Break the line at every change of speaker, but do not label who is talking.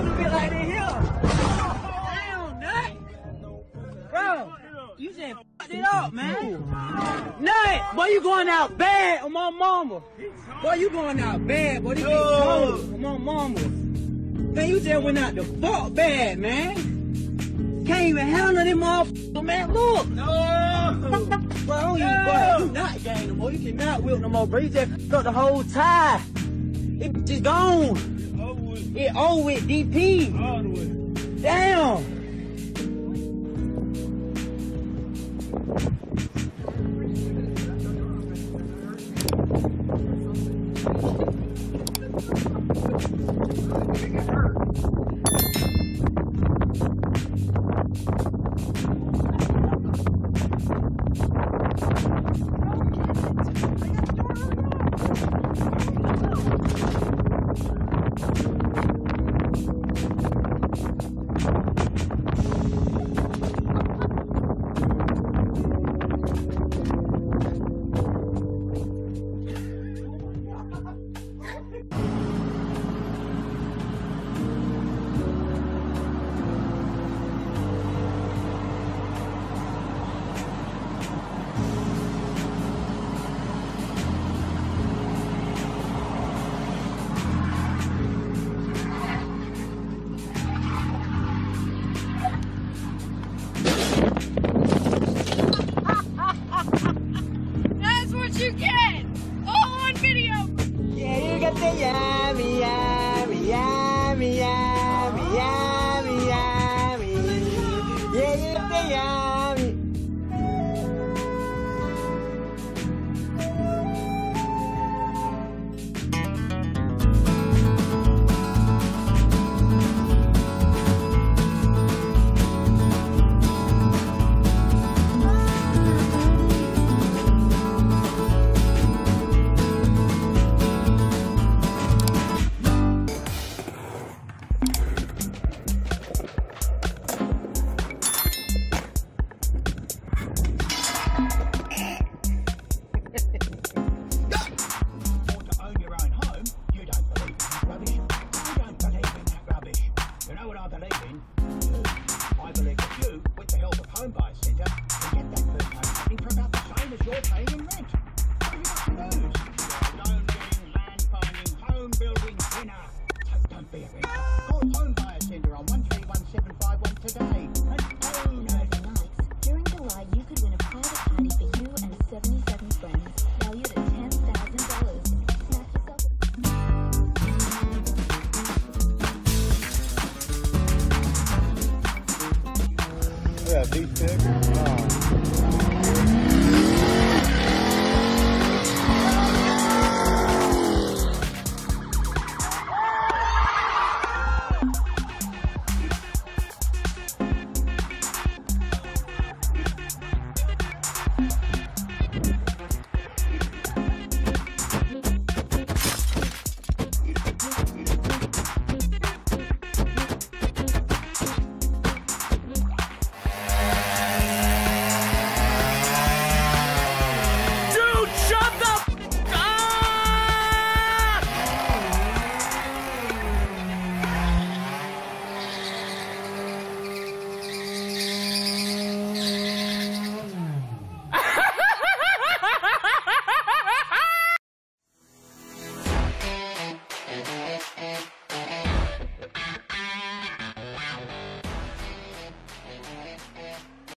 stupid like they here. Bro, you just fucked it up, man. Nut, boy, you going out bad on my mama. Boy, you going out bad, boy. These on my mama. Man, you just went out the fuck bad, man. Can't even handle them motherfucker, man. Look. No. Bro, I no. even, bro, you not gang no more. You cannot whip no more, bro. You just fucked the whole tie. It just gone. It all with DP. All the way. Damn.
Yeah,
V6.